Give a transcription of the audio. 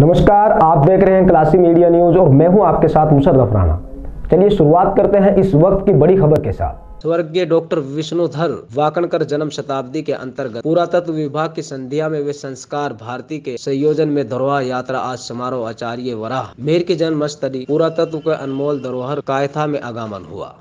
नमस्कार, आप देख रहे हैं क्लासी मीडिया न्यूज़ और मैं हूँ आपके साथ मुशर्रफ राणा चलिए शुरुआत करते हैं इस वक्त की बड़ी खबर के साथ। स्वर्गीय डॉक्टर विष्णुधर वाकणकर जन्म शताब्दी के अंतर्गत पुरातत्व विभाग की संध्या में वे संस्कार भारती के संयोजन में धरोहर यात्रा आज समारोह आचार्य वराह मेर की जन्म स्थली पुरातत्व के अनमोल धरोहर कायथा में आगमन हुआ।